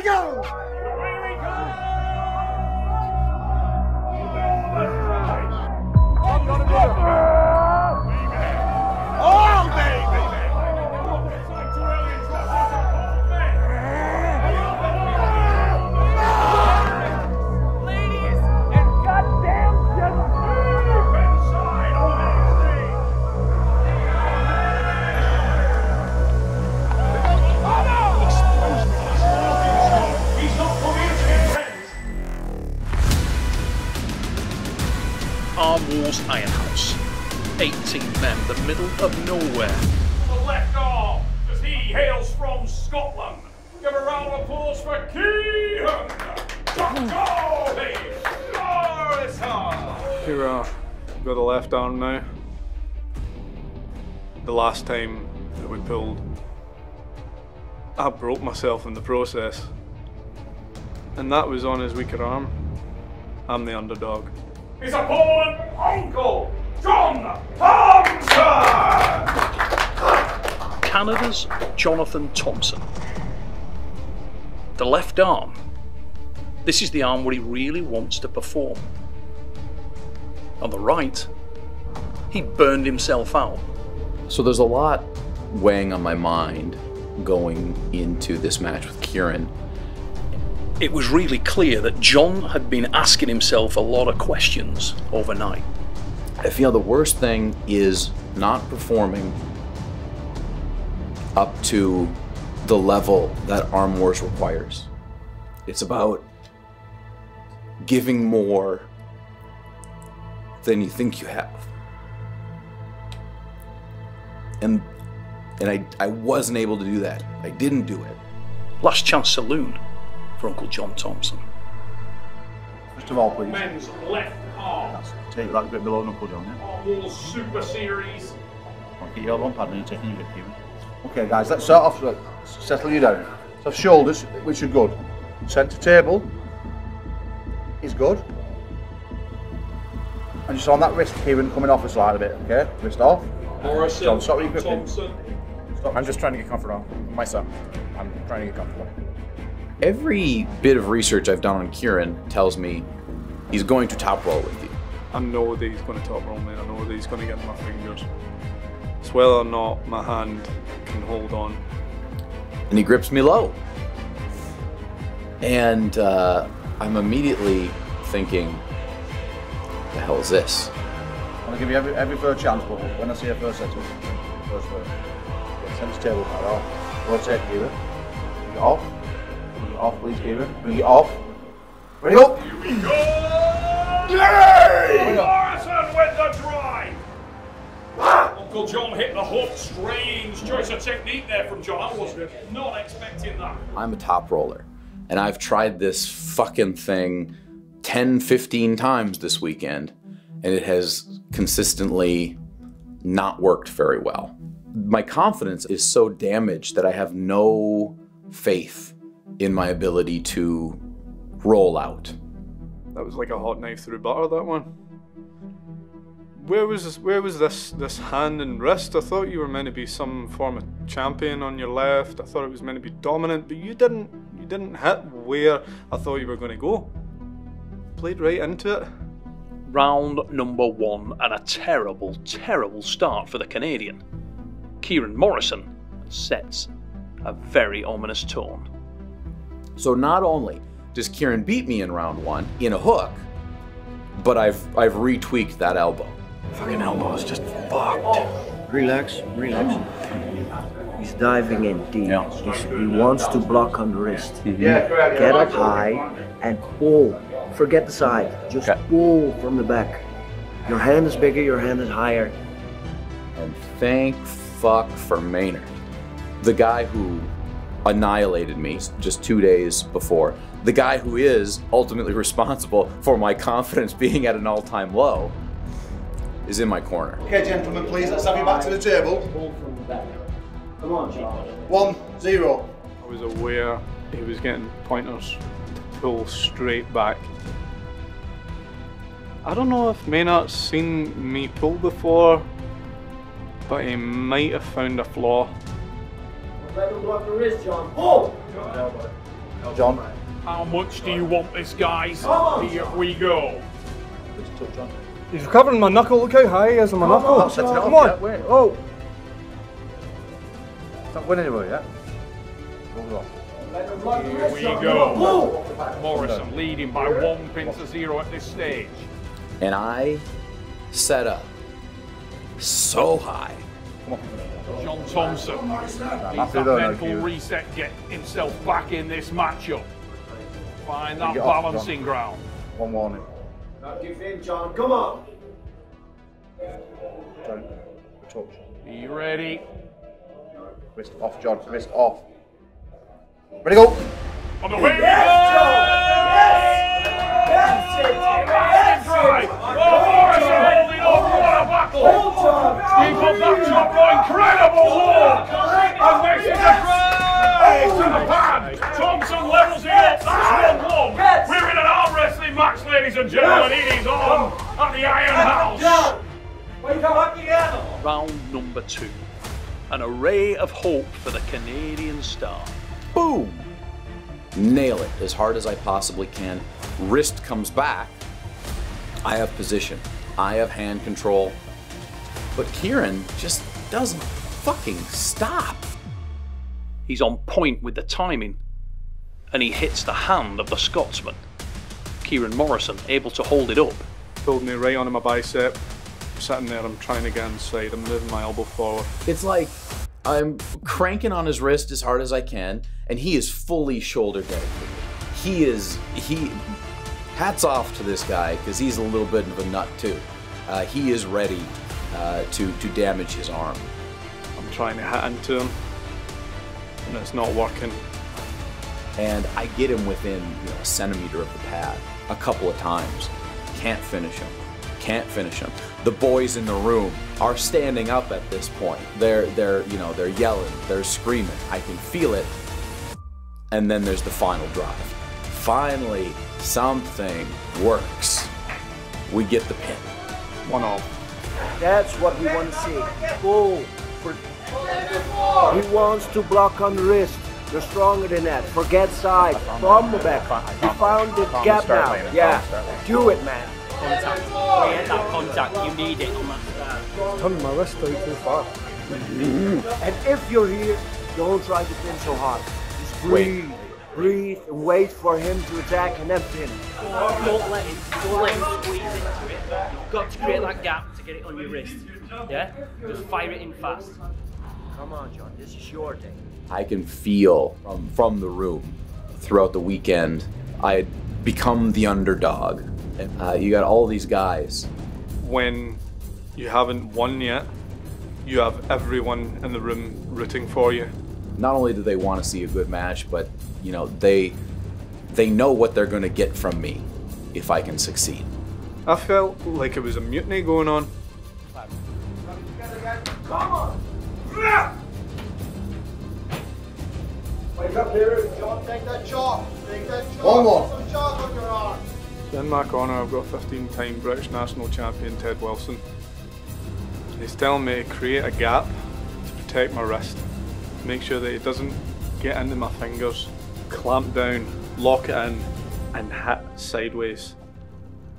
we go! Left arm now. The last time that we pulled, I broke myself in the process. And that was on his weaker arm. I'm the underdog. His opponent, Uncle Jon Thompson! Canada's Jonathan Thompson. The left arm. This is the arm where he really wants to perform. On the right, he burned himself out. So there's a lot weighing on my mind going into this match with Kieran. It was really clear that John had been asking himself a lot of questions overnight. I feel the worst thing is not performing up to the level that Arm Wars requires. It's about giving more than you think you have. And and I, I wasn't able to do that. I didn't do it. Last Chance Saloon for Uncle Jon Thompson. First of all, please. Men's left arm. Take that bit below knuckle down, yeah? Arm Wars Super Series. I'll get your one pad and you're taking your bit, Kieran. Okay, guys, let's start off. Look, settle you down. So, shoulders, which are good. Centre table is good. And just on that wrist, Kieran, coming off a slide a bit, okay? Wrist off. Morrison, John, stop what you're gripping. I'm just trying to get comfortable myself. I'm trying to get comfortable. Every bit of research I've done on Kieran tells me he's going to top roll with you. I know that he's going to top roll me. I know that he's going to get in my fingers. It's whether or not my hand can hold on. and he grips me low. And uh, I'm immediately thinking, the hell is this? I'm gonna give you every, every first chance, but when I see a first set, first first. Yeah, centre table pad off. Rotate, Kieran. Bring it off. Bring it off, please, Kieran. Bring it off. Ready up. Here we go! Yay! Morrison with the drive. Uncle Jon hit the hook. Strange choice of technique there from John. I was not expecting that. I'm a top roller, and I've tried this fucking thing 10, 15 times this weekend, and it has consistently not worked very well. My confidence is so damaged that I have no faith in my ability to roll out. That was like a hot knife through butter. That one. Where was this, where was this this hand and wrist? I thought you were meant to be some form of champion on your left. I thought it was meant to be dominant, but you didn't you didn't hit where I thought you were going to go. Played right into it. Round number one, and a terrible, terrible start for the Canadian. Kieran Morrison sets a very ominous tone. So not only does Kieran beat me in round one in a hook, but I've I've retweaked that elbow. Fucking elbow is just fucked. Relax, relax. He's diving in deep. He's- he wants to block on the wrist. Yeah, correct. Get up high and pull. Forget the side. Just Okay. pull from the back. Your hand is bigger, your hand is higher. And thank fuck for Maynard, the guy who annihilated me just two days before, the guy who is ultimately responsible for my confidence being at an all-time low, is in my corner. Okay, gentlemen, please, let's have you back to the table. Come on, John. One, zero. I was aware he was getting pointers to pull straight back. I don't know if Maynard's seen me pull before, but he might have found a flaw. Let him block the wrist, John. Pull! John. How much do you want this, guys? Here we go. Just touch John. He's recovering my knuckle. Look how high he is on my knuckle. Not setting it Come on. yet, Wait. Oh. It's not winning anywhere yet. Move it off. Here we go. Morrison leading by one pin to zero at this stage. And I set up so high. John Thompson needs that though, no, mental reset, get himself back in this matchup. Find that Get off, John. balancing ground. One warning. Not give in, John. Come on. John. Touch. Are you ready? Wrist off, John. Wrist off. Ready, go. On the way we go! Drive. Oh, Morrison holding on. What a battle! Keep up that top roll. Incredible walk! And this is a drive to the pad. Thompson levels it up. That's 1 1. We're in an arm wrestling match, ladies and gentlemen. It is on at the Iron House. Round number two. An array of hope for the Canadian star. Boom! Nail it as hard as I possibly can. Wrist comes back. I have position. I have hand control. But Kieran just doesn't fucking stop. He's on point with the timing, and he hits the hand of the Scotsman. Kieran Morrison able to hold it up. Pulled me right onto my bicep. I'm sitting there, I'm trying to get inside. I'm moving my elbow forward. It's like I'm cranking on his wrist as hard as I can, and he is fully shoulder dedicated. He is he. Hats off to this guy because he's a little bit of a nut too. Uh, he is ready uh, to to damage his arm. I'm trying to hit into him, and it's not working. and I get him within you know, a centimeter of the pad a couple of times. Can't finish him. Can't finish him. The boys in the room are standing up at this point. They're they're you know they're yelling, they're screaming. I can feel it. And then there's the final drive. Finally, something works. We get the pin. One all. That's what we want to see. Go. For... He wants to block on the wrist. You're stronger than that. Forget side. From the back. You found the gap now. Yeah. Do it, man. Contact. Create that contact. You need it on that start. Turning my wrist out too far. Mm-hmm. And if you're here, don't try to pin so hard. Just breathe. Breathe and wait for him to attack and then pin. Don't let him, don't let him squeeze into it. You've got to create that gap to get it on your wrist. Yeah? Just fire it in fast. Come on, John. This is your day. I can feel from, from the room throughout the weekend. I had become the underdog. And, uh, you got all these guys. When you haven't won yet, you have everyone in the room rooting for you. Not only do they want to see a good match, but you know they they know what they're going to get from me if I can succeed. I felt like it was a mutiny going on. Wake up here, John. Take that chalk. Take that chalk. One more. Put some chalk on your arm. In my corner, I've got 15-time British national champion Ted Wilson. He's telling me to create a gap to protect my wrist, make sure that it doesn't get into my fingers, clamp down, lock it in, and hit sideways.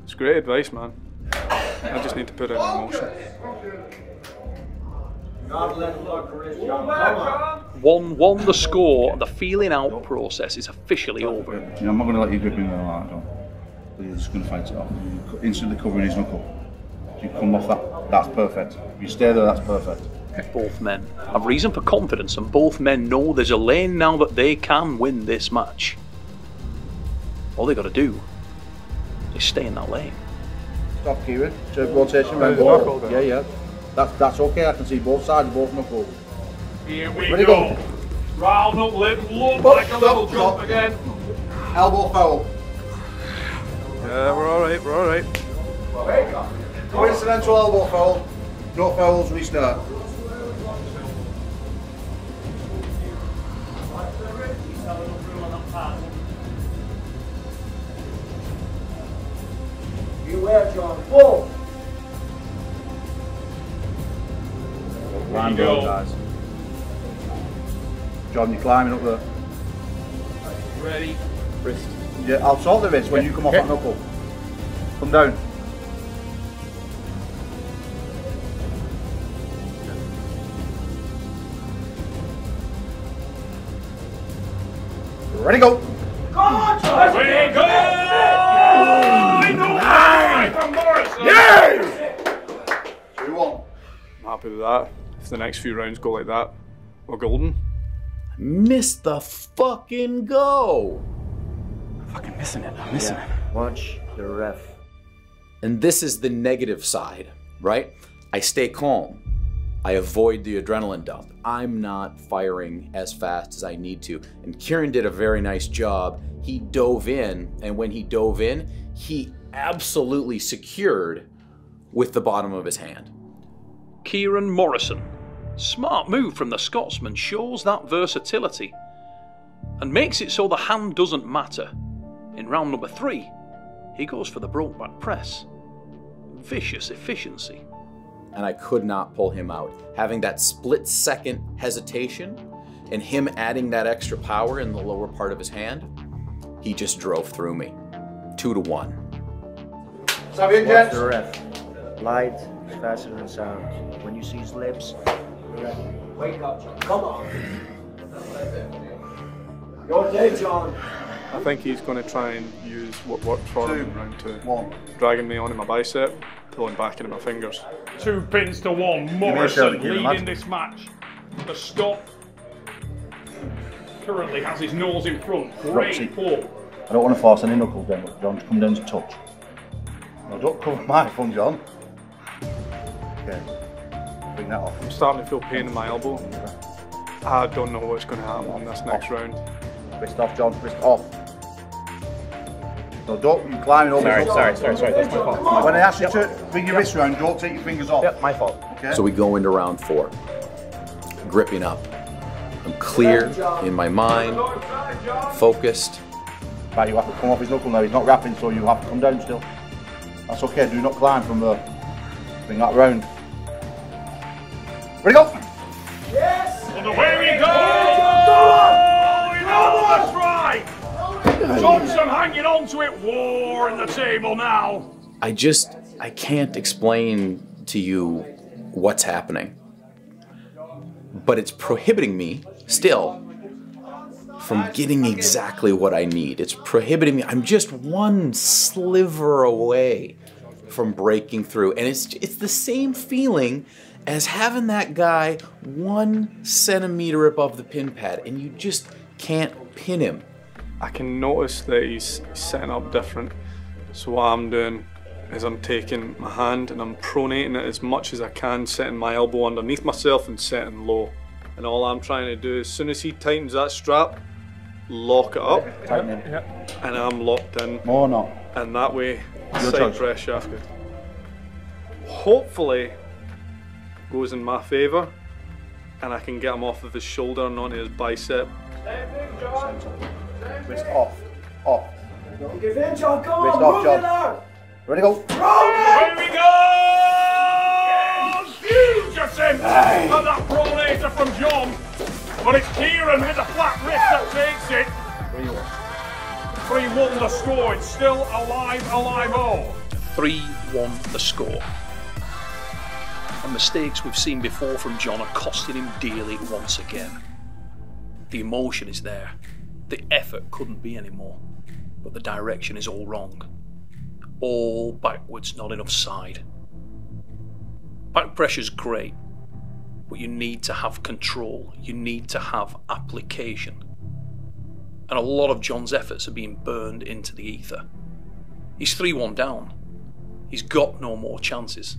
It's great advice, man. I just need to put it in motion. Not let him block the wrist, John. Come on. 1 1 the score, the feeling out process is officially over. You know, I'm not going to let you grip me like that, John. But you're just going to fight it off. You're instantly covering his knuckle. You come off that, that's perfect. You stay there, that's perfect. Both men have reason for confidence, and both men know there's a lane now that they can win this match. All they got to do is stay in that lane. Stop, Kieran. Serve rotation, There's remember. knuckle. Yeah, yeah. That's, that's okay. I can see both sides of both knuckles. Here we Ready, go. go. Round up lip, look Oh, like a stop, little stop. jump again. Elbow foul. Yeah, we're alright, we're alright. Coincidental elbow foul. No fouls, restart. Beware, John. Full. Line go. go, guys. John, you're climbing up there. Ready. Wrist. Yeah, I'll sort the wrist when you come off that knuckle. Come down. Ready, go. Ready, go! Nine from Morrison. Yes! Two, one. I'm happy with that. If the next few rounds go like that, we're golden. Missed the fucking go. Fucking missing it. I'm missing it. Watch the ref. And this is the negative side, right? I stay calm. I avoid the adrenaline dump. I'm not firing as fast as I need to. And Kieran did a very nice job. He dove in, and when he dove in, he absolutely secured with the bottom of his hand. Kieran Morrison. Smart move from the Scotsman shows that versatility and makes it so the hand doesn't matter. In round number three, he goes for the brokeback press. Vicious efficiency. and I could not pull him out. Having that split second hesitation and him adding that extra power in the lower part of his hand, he just drove through me. Two to one. Savian, Watch gents. the ref. Light is faster than sound. When you see his lips, wake up, John. Come on. Your day, John. I think he's going to try and use what worked for him Two. in round two. One. Dragging me onto my bicep, pulling back into my fingers. Two pins to one. Morrison shout, leading that. this match. The Scot currently has his nose in front. Roxy. Great pull. I don't want to force any knuckles down, but John, come down to touch. No, don't cover my phone, John. Okay. Bring that off. I'm starting to feel pain in my elbow. I don't know what's going to happen on this next round. Wrist off, John. Wrist off. No, don't. You're climbing over. Sorry, sorry, sorry, sorry. That's my fault. When I ask you to bring your wrist round, don't take your fingers off. Yep, my fault. Okay. So we go into round four, gripping up. I'm clear in my mind, focused. Right, you have to come off his knuckle now. He's not wrapping, so you have to come down still. That's okay. Do not climb from there. Bring that round. Ready, go. Yes! And away we go! Hanging on to it. War in the table now. I just, I can't explain to you what's happening. But it's prohibiting me still from getting exactly what I need. It's prohibiting me. I'm just one sliver away from breaking through. And it's it's the same feeling as having that guy one centimeter above the pin pad and you just can't pin him. I can notice that he's setting up different. So what I'm doing is I'm taking my hand and I'm pronating it as much as I can, setting my elbow underneath myself and setting low. And all I'm trying to do, as soon as he tightens that strap, lock it up, Tighten in. and I'm locked in. More or not. And that way, Your side choice. pressure, hopefully, goes in my favour, and I can get him off of his shoulder and onto his bicep. Wrist off. Off. Don't give in, John. Come Wrist on, off, move John. it out. Ready, go. Here we go! Huge attempt at that pronator from John. But it's Kieran with the flat wrist that takes it. 3 1 the score. It's still alive, alive all. 3 1 the score. And mistakes we've seen before from John are costing him dearly once again. The emotion is there, the effort couldn't be any more, but the direction is all wrong. All backwards, not enough side. Back pressure's great, but you need to have control, you need to have application. And a lot of John's efforts are being burned into the ether. He's 3 1 down. He's got no more chances.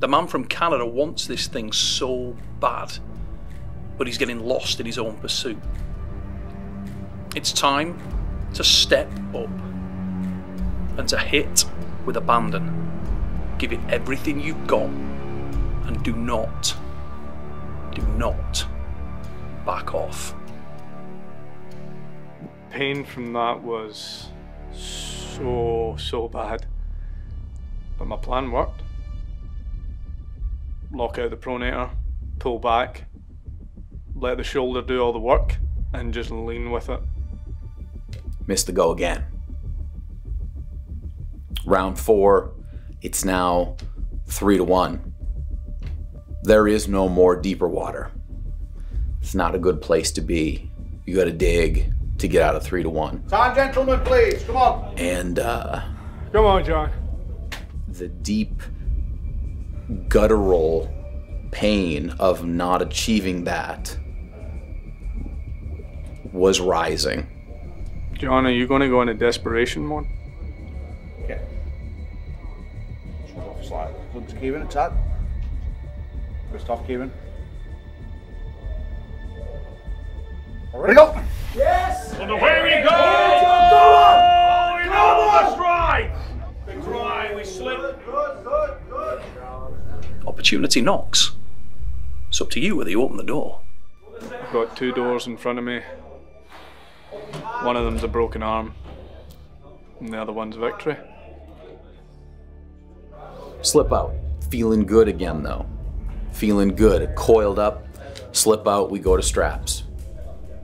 The man from Canada wants this thing so bad, but he's getting lost in his own pursuit. It's time to step up and to hit with abandon. Give it everything you've got and do not, do not back off. Pain from that was so, so bad. But my plan worked. Lock out the pronator, pull back, let the shoulder do all the work, and just lean with it. Missed the go again. Round four, it's now three to one. There is no more deeper water. It's not a good place to be. You gotta dig to get out of three to one. Time, gentlemen, please. Come on. And uh, Come on, John. the deep, guttural pain of not achieving that was rising. John, are you going to go into desperation mode? Okay. Shut off slide. Good to Kieran, attack. Wrist off, Kieran. Ready, go! And away we go! Oh, we know the strike! Big try, we slip. Good, good, good. Opportunity knocks. It's up to you whether you open the door. I've got two doors in front of me. One of them's a broken arm, and the other one's victory. Slip out. Feeling good again, though. Feeling good. Coiled up. Slip out. We go to straps.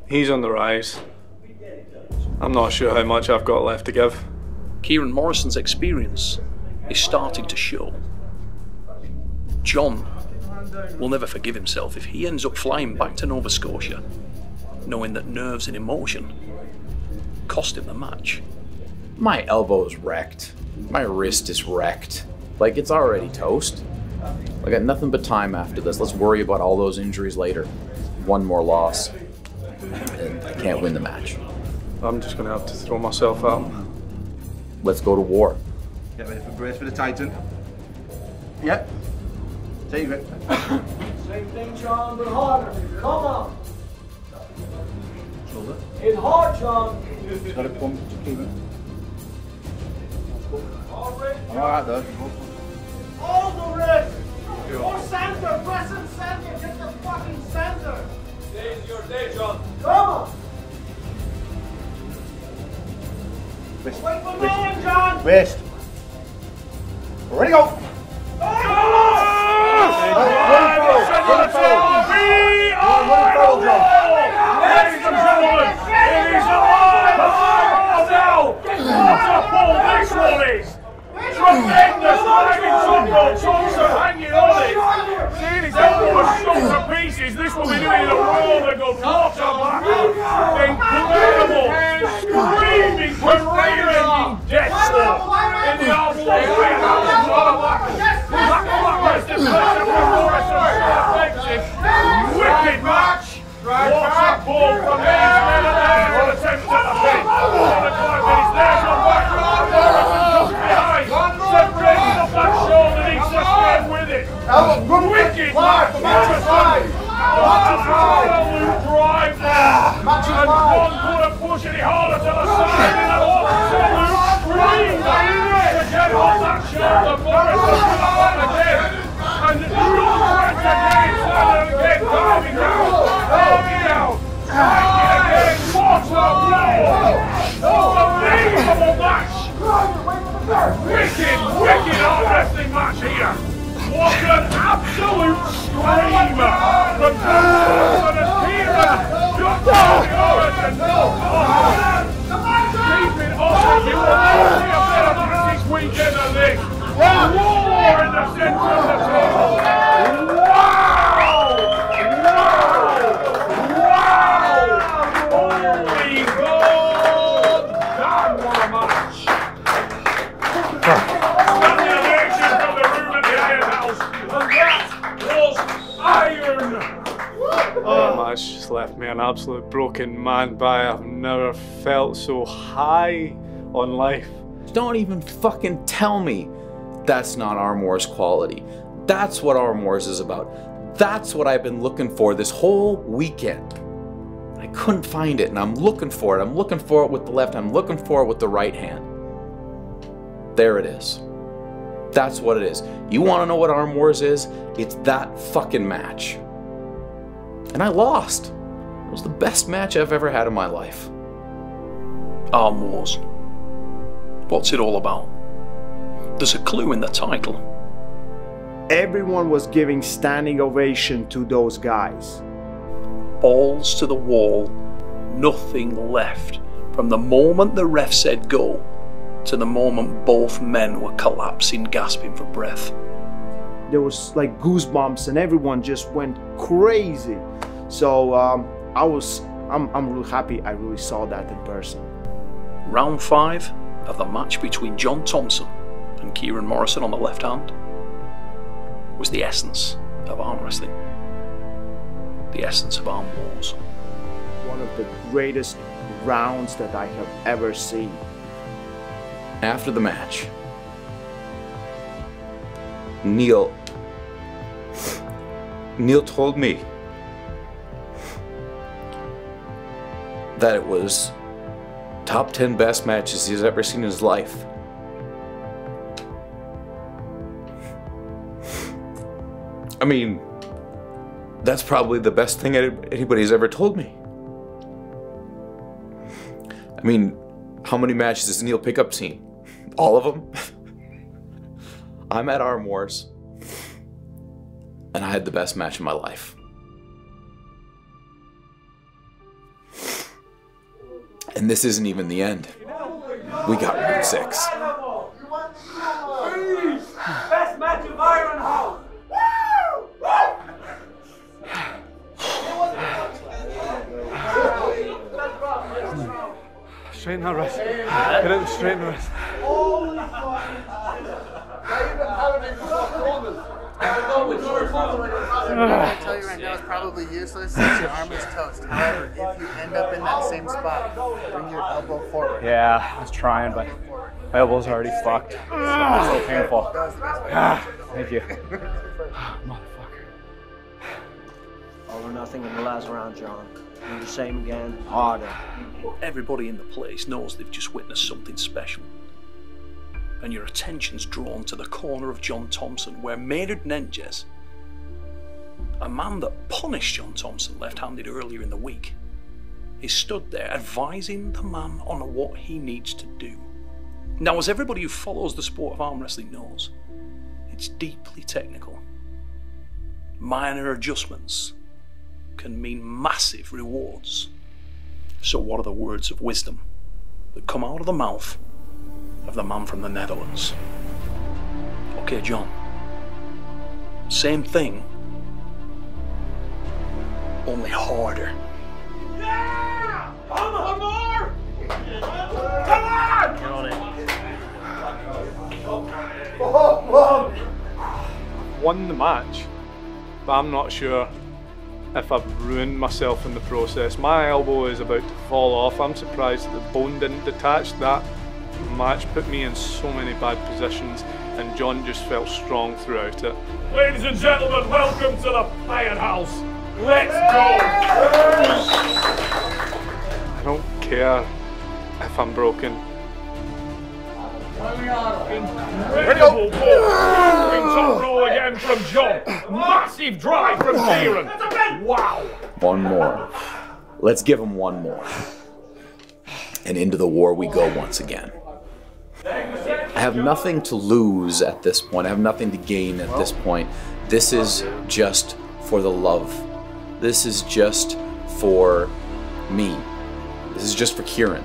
He's on the rise. I'm not sure how much I've got left to give. Kieran Morrison's experience is starting to show. John will never forgive himself if he ends up flying back to Nova Scotia, knowing that nerves and emotion cost him the match. My elbow's wrecked. My wrist is wrecked. Like, it's already toast. I got nothing but time after this. Let's worry about all those injuries later. One more loss, and I can't win the match. I'm just going to have to throw myself out. Let's go to war. Get ready for brace for the Titan. Yep. Take it. Same thing, John, but harder. Come on. Shoulder. It's hard, John. Just got to come to Kieran. I'm alright though. All the wrist. More center. Press and center. Get the fucking center. Today's your day, John. Come on. Wrist. Wait for no one, John. Wrist. Ready, go! Ladies That match just left me an absolute broken man by. I've never felt so high on life. Don't even fucking tell me that's not Arm Wars quality. That's what Arm Wars is about. That's what I've been looking for this whole weekend. I couldn't find it, and I'm looking for it. I'm looking for it with the left. I'm looking for it with the right hand. There it is. That's what it is. You want to know what Arm Wars is? It's that fucking match. And I lost. It was the best match I've ever had in my life. Arm Wars. What's it all about? There's a clue in the title. Everyone was giving standing ovation to those guys. Balls to the wall, nothing left. From the moment the ref said go to the moment both men were collapsing, gasping for breath. There was like goosebumps, and everyone just went crazy. So um, I was, I'm, I'm really happy I really saw that in person. Round five of the match between John Thompson and Kieran Morrison on the left hand was the essence of arm wrestling, the essence of arm wars. One of the greatest rounds that I have ever seen. After the match, Neil Neil told me that it was top 10 best matches he's ever seen in his life. I mean, that's probably the best thing anybody's ever told me. I mean, how many matches has Neil Pickup seen? All of them? I'm at Arm Wars, and I had the best match of my life. And this isn't even the end. We got round six. Best match of Iron House. Straighten that wrist. Get it straighten the wrist. I tell you right now, it's probably useless since your arm is toast. However, if you end up in that same spot, bring your elbow forward. Yeah, I was trying, but my elbow's already fucked. It's so painful. Ah, Thank you. Motherfucker. All or nothing in the last round, John. Do the same again, harder. Everybody in the place knows they've just witnessed something special. And your attention's drawn to the corner of John Thompson where Maynard Nenges, a man that punished John Thompson left handed earlier in the week, is stood there advising the man on what he needs to do. Now, as everybody who follows the sport of arm wrestling knows, it's deeply technical. Minor adjustments can mean massive rewards. So, what are the words of wisdom that come out of the mouth of the man from the Netherlands? Okay, John. Same thing, only harder. Yeah! Come on, more! Come on! Get on it. Oh, Won the match, but I'm not sure if I've ruined myself in the process. My elbow is about to fall off. I'm surprised that the bone didn't detach. That match put me in so many bad positions, and John just felt strong throughout it. Ladies and gentlemen, welcome to the Firehouse. Let's go! I don't care if I'm broken. Incredible ball. In row again from John. Massive drive from Kieran. Wow. One more. Let's give him one more. And into the war we go once again. I have nothing to lose at this point. I have nothing to gain at this point. This is just for the love. This is just for me. This is just for Kieran.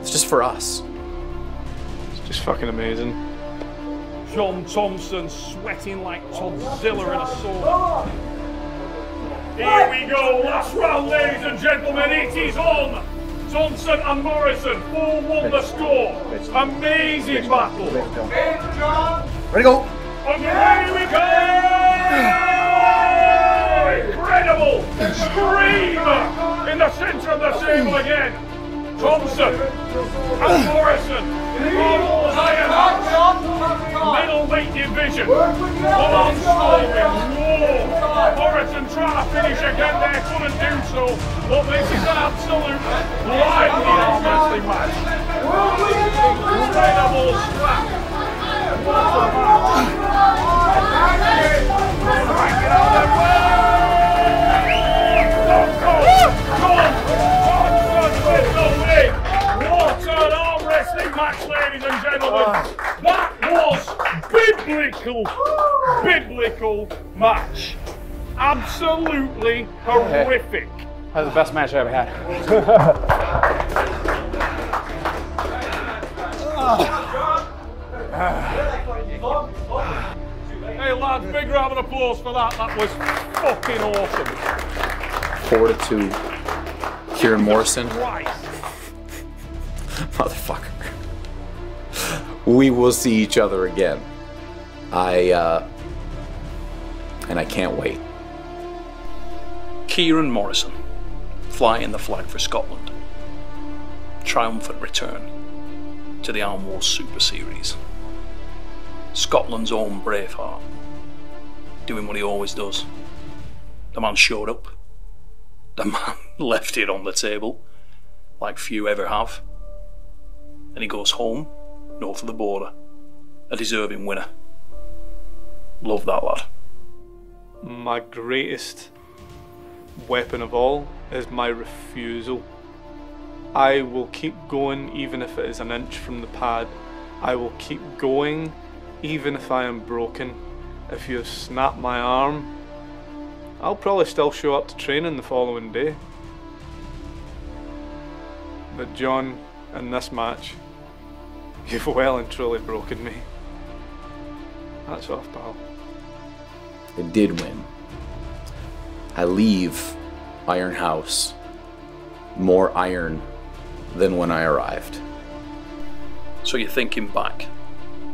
It's just for us. It's just fucking amazing. John Thompson sweating like Todzilla in a sauna. Here we go, last round, ladies and gentlemen. It is on. Thompson and Morrison, 4 1 the score. Amazing battle. Ready, go. And here we go! Incredible! Scream! In the centre of the table again. Thompson and Morrison. All iron middleweight division. Full on storming. Whoa! Morrison trying to finish again there, couldn't do so. But this is an absolute lively arm wrestling match. Incredible. What a match. was biblical, biblical match. Absolutely horrific. That was the best match I ever had. hey lads, big round of applause for that. That was fucking awesome. To. Kieran Morrison. Motherfucker. We will see each other again. I, uh. And I can't wait. Kieran Morrison, flying the flag for Scotland. Triumphant return to the Arm Wars Super Series. Scotland's own Braveheart, doing what he always does. The man showed up. The man left it on the table, like few ever have. And he goes home, north of the border, a deserving winner. Love that lad. My greatest weapon of all is my refusal. I will keep going even if it is an inch from the pad. I will keep going even if I am broken. If you have snapped my arm, I'll probably still show up to training the following day. But John, in this match, you've well and truly broken me. That's off, pal. I did win. I leave Iron House more iron than when I arrived. So you're thinking back,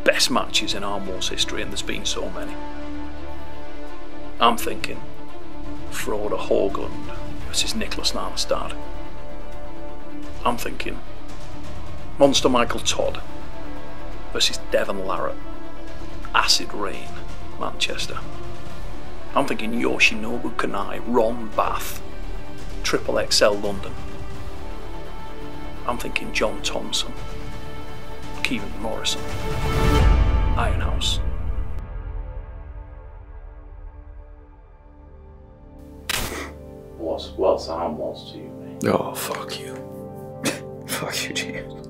best matches in Arm Wars history, and there's been so many. I'm thinking Frode Hoagland versus Nicholas Narmestad. I'm thinking Monster Michael Todd versus Devon Larratt. Acid Rain, Manchester. I'm thinking Yoshinobu Kanai, Ron Bath, Triple XL London. I'm thinking John Thompson, Kieran Morrison, Ironhouse. What's, what's Arm Wars to you, mate? Oh, fuck you. Fuck you, James.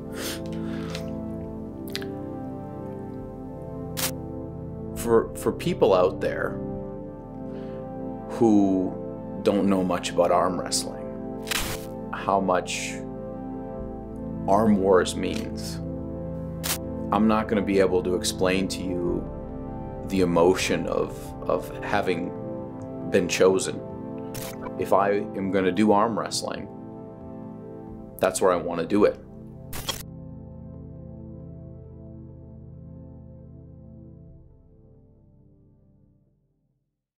For for people out there who don't know much about arm wrestling, how much arm wars means, I'm not going to be able to explain to you the emotion of of having been chosen. If I am going to do arm wrestling, that's where I want to do it.